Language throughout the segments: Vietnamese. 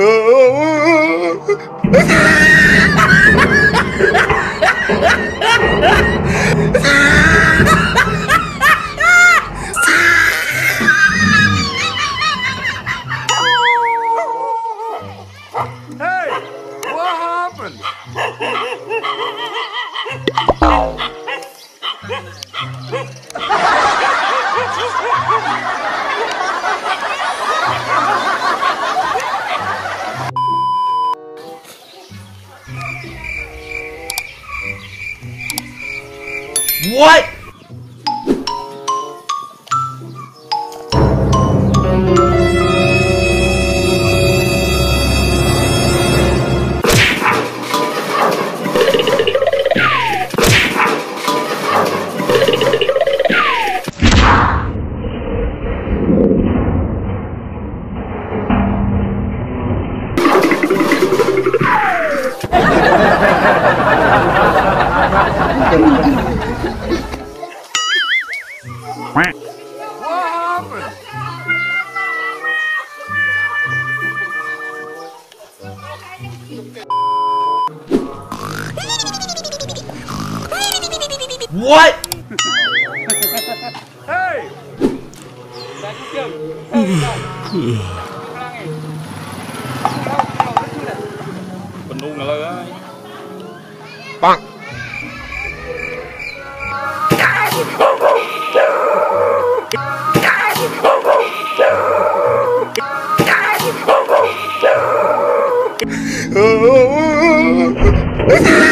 Oh, What? you. What? Hey, penuh ngalah ay. Bang.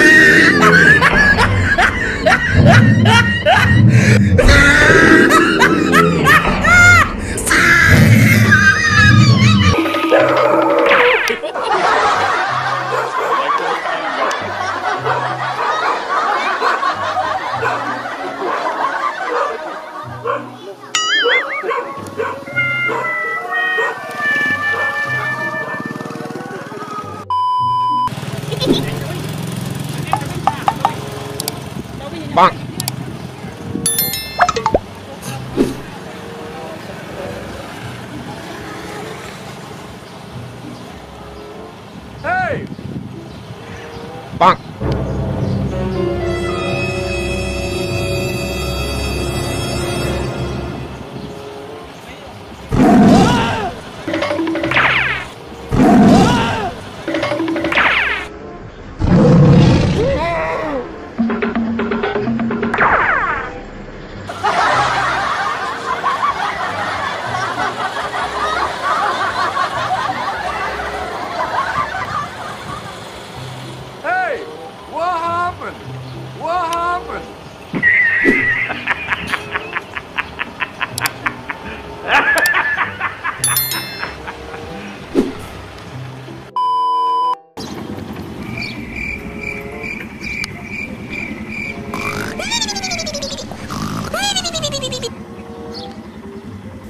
Bonk. Hey! Bonk.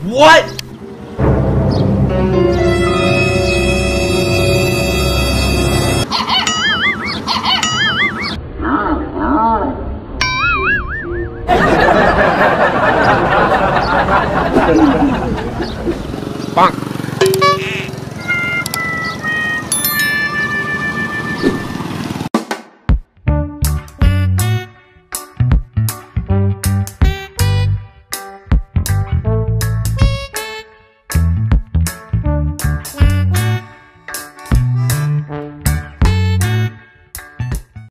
What? Bonk.